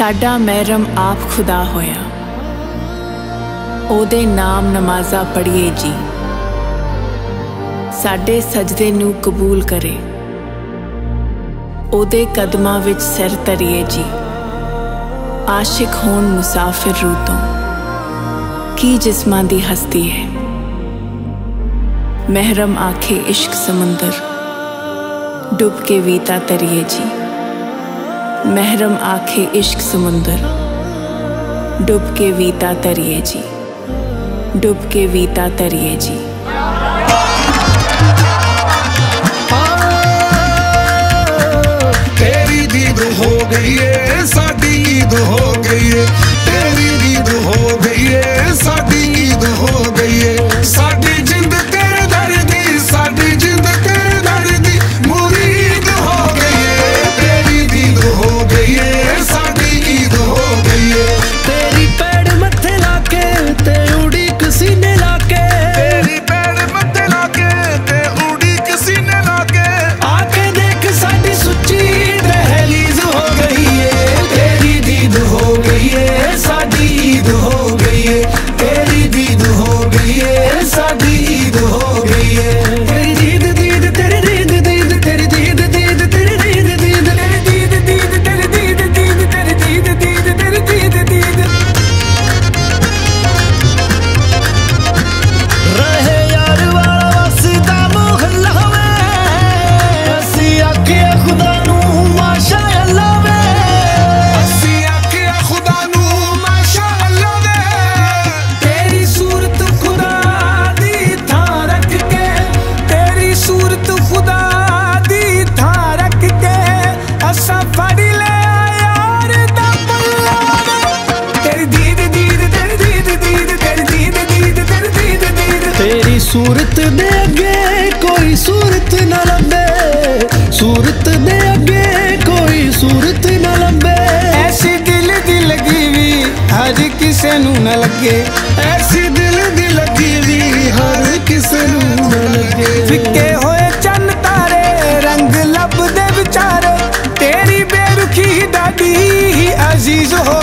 ਸਾਡਾ ਮਹਿਰਮ ਆਪ ਖੁਦਾ ਹੋਇਆ। ਉਹਦੇ ਨਾਮ ਨਮਾਜ਼ਾ ਪੜ੍ਹੀਏ ਜੀ। ਸਾਡੇ ਸਜਦੇ ਨੂੰ ਕਬੂਲ ਕਰੇ। ਉਹਦੇ ਕਦਮਾਂ ਵਿੱਚ ਸਿਰ ਧਰੀਏ ਜੀ। ਆਸ਼ਿਕ ਹੋਣ ਮੁਸਾਫਿਰ ਰੂ ਤੋਂ ਕੀ ਜਿਸਮਾਂ ਦੀ ਹਸਤੀ ਹੈ। ਮਹਿਰਮ ਆਖੇ ਇਸ਼ਕ ਸਮੁੰਦਰ। ਡੁੱਬ ਕੇ ਵੀਤਾ ਤਰੀਏ ਜੀ। महरम आखे इश्क समुंदर। डूब के वीता तरिए जी। डूब के वीता तरिए जी। हाँ, तेरी दीद हो गई है। ਸੂਰਤ ਦੇ ਅੱਗੇ ਕੋਈ ਸੂਰਤ ਨਾ ਲੱਭੇ। ਸੂਰਤ ਦੇ ਅੱਗੇ ਕੋਈ ਸੂਰਤ ਨਾ ਲੱਭੇ। ਐਸੀ ਦਿਲ ਦੀ ਲੱਗੀ ਵੀ ਹਰ ਕਿਸੇ ਨੂੰ ਨਾ ਲੱਗੇ। ਐਸੀ ਦਿਲ ਦੀ ਲੱਗੀ ਵੀ ਹਰ ਕਿਸੇ ਨੂੰ ਨਾ ਲੱਗੇ। ਫਿੱਕੇ ਹੋਏ ਚੰਨ ਤਾਰੇ, ਰੰਗ ਲੱਭਦੇ ਵਿਚਾਰੇ। ਤੇਰੀ ਬੇਰੁਖੀ ਦਾਦੀ ਹੀ ਅਜ਼ੀਜ਼ ਹੋ